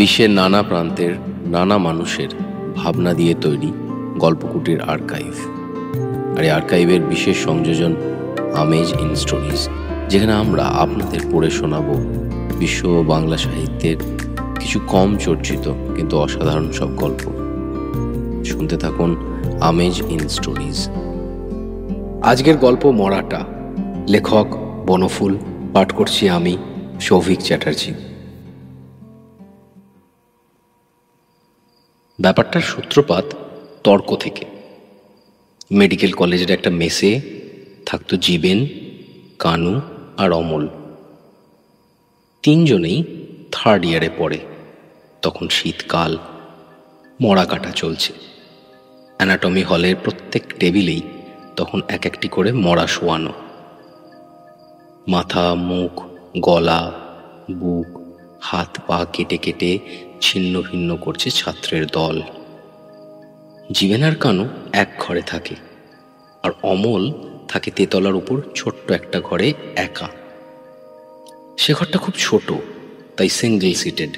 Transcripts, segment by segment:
বিশ্বের নানা প্রান্তের নানা মানুষের ভাবনা দিয়ে তৈরি গল্পকুটির আর্কাইভ। আর এই আর্কাইভের বিশেষ সংযোজন আমেজ ইন স্টোরিজ, যেখানে আমরা আপনাদের পড়ে শোনাবো বিশ্ব ও বাংলা সাহিত্যের কিছু কম চর্চিত কিন্তু অসাধারণ সব গল্প। শুনতে থাকুন আমেজ ইন স্টোরিজ। আজকের গল্প মরাটা। লেখক বনফুল, পাঠ করছি আমি সৌভিক চ্যাটার্জি। ব্যাপারটার সূত্রপাত তর্ক থেকে। মেডিকেল কলেজের একটা মেসে থাকতো জীবেন, কানু আর অমল। তিনজনেই থার্ড ইয়ারে পড়ে। তখন শীতকাল, মরা কাটা চলছে। অ্যানাটমি হলের প্রত্যেক টেবিলেই তখন এক একটি করে মরা শোয়ানো। মাথা, মুখ, গলা, বুক হাত পা কেটে কেটে ছিন্ন ভিন্ন করছে ছাত্রের দল। জীবেনার কানু এক ঘরে থাকে, আর অমল থাকে তেতলার উপর ছোট্ট একটা ঘরে একা। সে ঘরটা খুব ছোট, তাই সিঙ্গেল সিটেড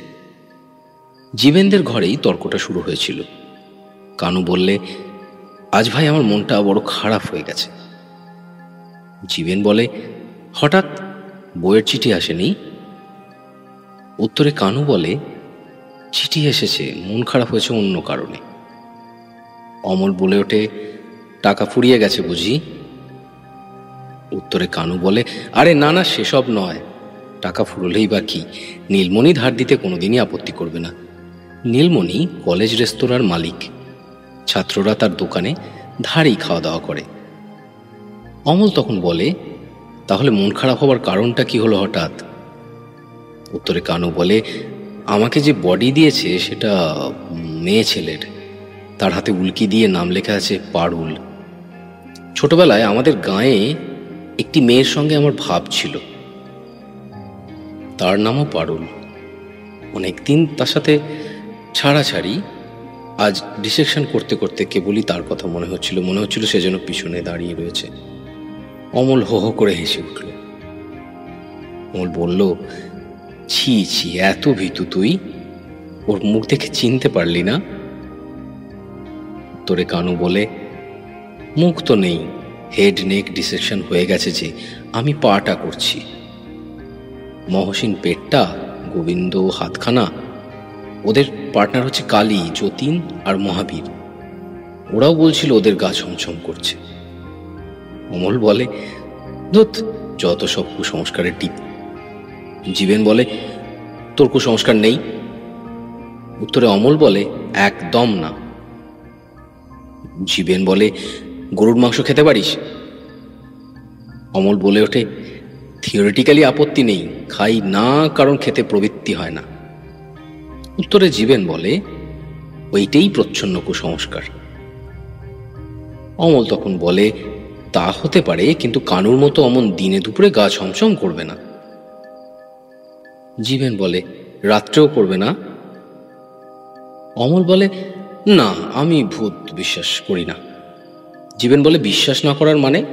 জীবেনদের ঘরেই তর্কটা শুরু হয়েছিল। কানু বললে, আজ ভাই আমার মনটা বড় খারাপ হয়ে গেছে। জীবেন বলে, হঠাৎ বইয়ের চিঠি আসেনি? উত্তরে কানু বলে চিঠি এসেছে, মন খারাপ হয়েছে অন্য কারণে। অমল বলে ওঠে, টাকা ফুরিয়ে গেছে বুঝি? উত্তরে কানু বলে, আরে না না, সেসব নয়। টাকা ফুরলেই বা কি? নীলমণি ধার দিতে কোনোদিনই আপত্তি করবে না। নীলমণি কলেজ রেস্তোরাঁর মালিক। ছাত্ররা তার দোকানে ধারেই খাওয়া দাওয়া করে। অমল তখন বলে, তাহলে মন খারাপ হওয়ার কারণটা কি হলো হঠাৎ? উত্তরে কানু বলে আমাকে যে বডি দিয়েছে সেটা মেয়ে ছেলের। তার হাতে উল্কি দিয়ে নাম লেখা আছে পারুল। ছোটবেলায় আমাদের গাঁয়ে একটি মেয়ের সঙ্গে আমার ভাব ছিল। তার নামও পারুল। অনেকদিন তার সাথে ছাড়াছাড়ি, আজ ডিসেকশন করতে করতে কেবলই তার কথা মনে হচ্ছিল। মনে হচ্ছিল সে যেন পিছনে দাঁড়িয়ে রয়েছে। অমল হো হো করে হেসে উঠল। অমল বলল ছি ছি, এত ভীতু তুই। ওর মুখ দেখে চিনতে পারলি না। তোরে কানু বলে, মুখ তো নেই। হেড নেক ডিসেকশন হয়ে গেছে যে, আমি পাটা করছি। মহসিন পেটটা, গোবিন্দ হাতখানা, ওদের পার্টনার হচ্ছে কালী, যতীন আর মহাবীর। ওরাও বলছিল ওদের গা ছমছম করছে। অমল বলে, ধুত, যত সব কুসংস্কারের টিপ জীবেন বলে, তোর কুসংস্কার নেই। উত্তরে অমল বলে, একদম না। জীবেন বলে, গরুর মাংস খেতে পারিস? অমল বলে ওঠে থিওরিটিক্যালি আপত্তি নেই, খাই না, কারণ খেতে প্রবৃত্তি হয় না। উত্তরে জীবেন বলে, ওইটাই প্রচ্ছন্ন কুসংস্কার। অমল তখন বলে, তা হতে পারে, কিন্তু কানুর মতো অমন দিনে দুপুরে গা ছমছম করবে না। জীবেন বলে, রাত্রেও করবে না? অমল বলে, না, আমি ভূত বিশ্বাস করি না। জীবেন বলে, বিশ্বাস না করার মানে?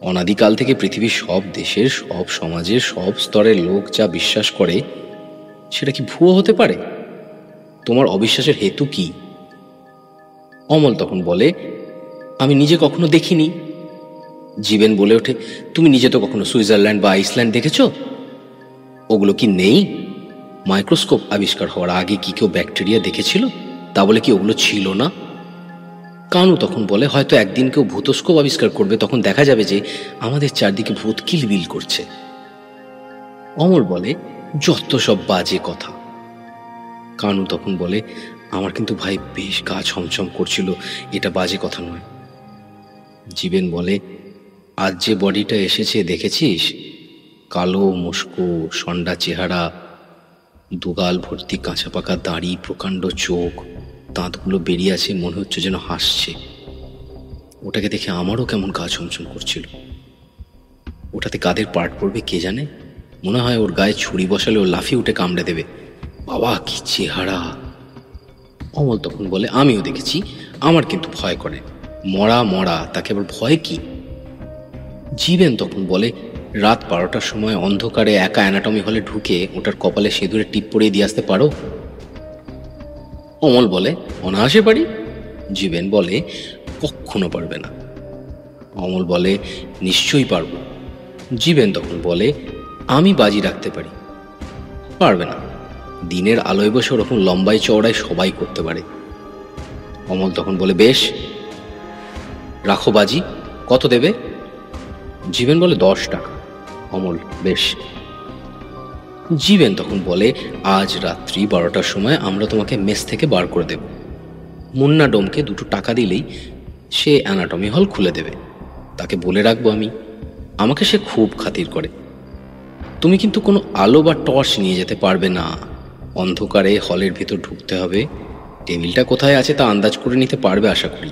অনাদিকাল থেকে পৃথিবীর সব দেশের, সব সমাজের, সব স্তরের লোক যা বিশ্বাস করে, সেটা কি ভুয়ো হতে পারে? তোমার অবিশ্বাসের হেতু কি? অমল তখন বলে, আমি নিজে কখনো দেখিনি। জীবেন বলে ওঠে, তুমি নিজে তো কখনো সুইজারল্যান্ড বা আইসল্যান্ড দেখেছ? ওগুলো কি নেই? মাইক্রোস্কোপ আবিষ্কার হওয়ার আগে কি কেউ ব্যাকটেরিয়া দেখেছিল? তা বলে কি ওগুলো ছিল না? কানু তখন বলে, হয়তো একদিন কেউ ভূতস্কোপ আবিষ্কার করবে, তখন দেখা যাবে যে আমাদের চারদিকে ভূত কিলবিল করছে। অমর বলে, যত সব বাজে কথা। কানু তখন বলে, আমার কিন্তু ভাই বেশ গা ছমছম করছিল, এটা বাজে কথা নয়। জীবেন বলে, আজ যে বডিটা এসেছে, দেখেছিস? কালো, মুস্কো, সন্ডা চেহারা, দুগাল ভর্তি কাঁচা পাকা দাড়ি, প্রকাণ্ড চোখ, দাঁতগুলো বেরিয়ে আছে, মনে হচ্ছে যেন হাসছে। ওটাকে দেখে আমারও কেমন গা ছমছম করছিল। ওটাতে কাদের পার্ট পড়বে কে জানে? মনে হয় ওর গায়ে ছুরি বসালে ও লাফিয়ে উঠে কামড়ে দেবে। বাবা, কি চেহারা! অমল তখন বলে, আমিও দেখেছি, আমার কিন্তু ভয় করে। মরা মরা, তাকে আবার ভয় কি? জীবেন তখন বলে রাত বারোটার সময় অন্ধকারে একা অ্যানাটমি হলে ঢুকে ওটার কপালে সিঁদুরে টিপ পরিয়ে দিয়ে আসতে পারো? অমল বলে, অনায়াসে পারি? জীবেন বলে কখনো পারবে না। অমল বলে, নিশ্চয়ই পারব। জীবেন তখন বলে, আমি বাজি রাখতে পারি। পারবে না। দিনের আলোয় বসে ওরকম লম্বাই চওড়ায় সবাই করতে পারে। অমল তখন বলে, বেশ। রাখো বাজি। কত দেবে? জীবেন বলে, দশ টাকা। অমল, বেশ। জীবেন তখন বলে, আজ রাত্রি বারোটার সময় আমরা তোমাকে মেস থেকে বার করে দেব। মুন্না ডোমকে দুটো টাকা দিলেই সে অ্যানাটমি হল খুলে দেবে। তাকে বলে রাখব আমি। আমাকে সে খুব খাতির করে। তুমি কিন্তু কোনো আলো বা টর্চ নিয়ে যেতে পারবে না। অন্ধকারে হলের ভিতর ঢুকতে হবে। টেবিলটা কোথায় আছে তা আন্দাজ করে নিতে পারবে আশা করি।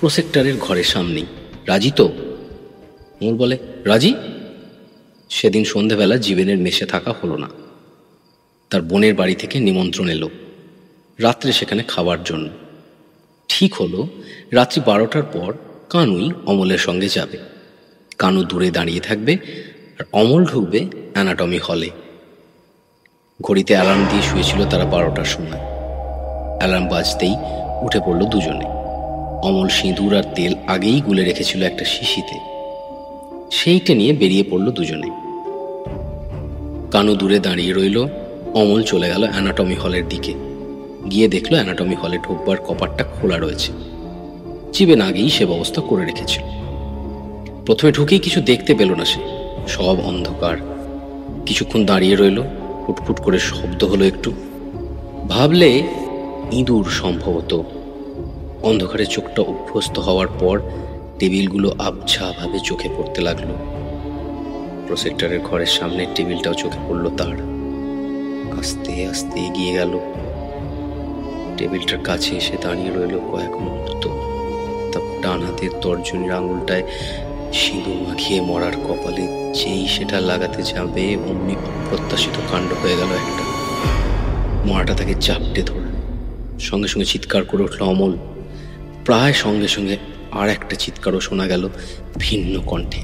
প্রসেক্টরের ঘরের সামনেই। রাজি তো? মোর বলে, রাজি? সেদিন সন্ধেবেলা জীবনের মেশে থাকা হলো না। তার বোনের বাড়ি থেকে নিমন্ত্রণ এলো। রাত্রে সেখানে খাওয়ার জন্য। ঠিক হলো, রাত্রি বারোটার পর কানুই অমলের সঙ্গে যাবে। কানু দূরে দাঁড়িয়ে থাকবে আর অমল ঢুকবে অ্যানাটমি হলে। ঘড়িতে অ্যালার্ম দিয়ে শুয়েছিল তারা বারোটার সময়। অ্যালার্ম বাজতেই উঠে পড়ল দুজনে। অমল সিঁদুর আর তেল আগেই গুলে রেখেছিল একটা শিশিতে। সেইটা নিয়ে বেরিয়ে পড়ল দুজনে। কানু দূরে দাঁড়িয়ে রইল, অমল চলে গেল অ্যানাটমি হলের দিকে। গিয়ে দেখল অ্যানাটমি হলে ঢুকবার কপারটা খোলা রয়েছে। চিবেন আগেই সে ব্যবস্থা করে রেখেছিল। প্রথমে ঢুকেই কিছু দেখতে পেল না সে। সব অন্ধকার। কিছুক্ষণ দাঁড়িয়ে রইল, ফুটফুট করে শব্দ হলো একটু। ভাবলে ইঁদুর সম্ভবত। অন্ধকারে চোখটা অভ্যস্ত হওয়ার পর টেবিলগুলো আবছাভাবে চোখে পড়তে লাগল। প্রসেক্টরের ঘরের সামনে টেবিলটাও চোখে পড়ল তার। আস্তে আস্তে এগিয়ে গেল। টেবিলটার কাছে এসে দাঁড়িয়ে রইল কয়েক মুহূর্ত। তার ডান হাতের তর্জনীর আঙুলটায় সিঁদুর মাখিয়ে মরার কপালে যেই সেটা লাগাতে যাবে, অমনি অপ্রত্যাশিত কাণ্ড হয়ে গেল একটা। মরাটা তাকে চাপটে ধরে সঙ্গে সঙ্গে চিৎকার করে উঠল, অমল, প্রায় সঙ্গে সঙ্গে আর একটা চিৎকারও শোনা গেল ভিন্ন কণ্ঠে।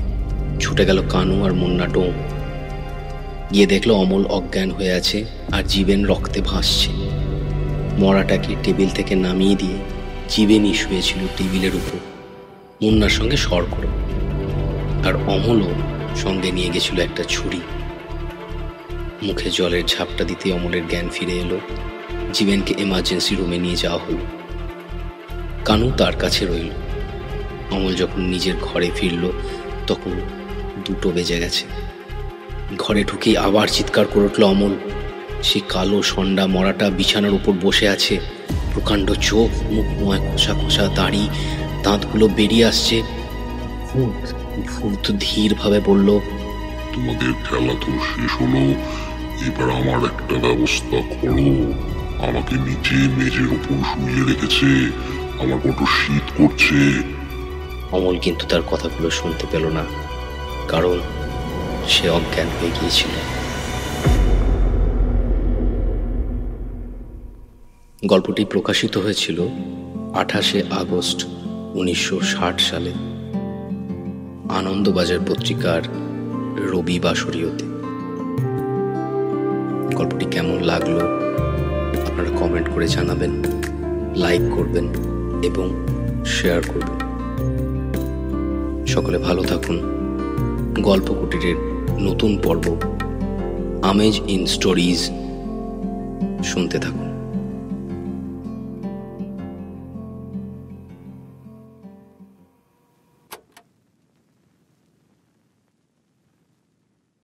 ছুটে গেল কানু আর মুন্না ডোম গিয়ে দেখল অমল অজ্ঞান হয়ে আছে আর জীবেন রক্তে ভাসছে। মরাটাকে টেবিল থেকে নামিয়ে দিয়ে জীবেনই শুয়েছিল টেবিলের উপর। মুন্নার সঙ্গে সর করে। আর অমলও সঙ্গে নিয়ে গেছিল একটা ছুরি। মুখে জলের ঝাপটা দিতে অমলের জ্ঞান ফিরে এলো। জীবেনকে এমার্জেন্সি রুমে নিয়ে যাওয়া হলো। কানু তার কাছে রইল। অমল যখন নিজের ঘরে ফিরল, তখন দুটো বেজে গেছে। ঘরে ঢুকেই আবার চিৎকার করে উঠল অমল। সে কালো সন্ডা মরাটা বিছানার উপর বসে আছে। প্রকাণ্ড চোখ, মুখ মুখময় খোসা খোসা দাড়ি, দাঁতগুলো বেরিয়ে আসছে। ভূত ভূত ধীরভাবে বলল, তোমাদের খেলা তো শেষ হলো। এবার আমার একটা ব্যবস্থা করো। আমাকে নিচে মেঝের উপর শুয়ে রেখেছে। আমার বড্ড শীত করছে। অমল কিন্তু তার কথাগুলো শুনতে পেল না, কারণ সে অজ্ঞান হয়ে গিয়েছিল। গল্পটি প্রকাশিত হয়েছিল আঠাশে আগস্ট উনিশশো ষাট সালে। আনন্দবাজার পত্রিকার রবি বাসরীয়তে। গল্পটি কেমন লাগল আপনারা কমেন্ট করে জানাবেন, লাইক করবেন এবং শেয়ার করবেন। সকলে ভালো থাকুন। গল্প কুটিরের নতুন পর্ব আমেজ ইন স্টোরিজ শুনতে থাকুন।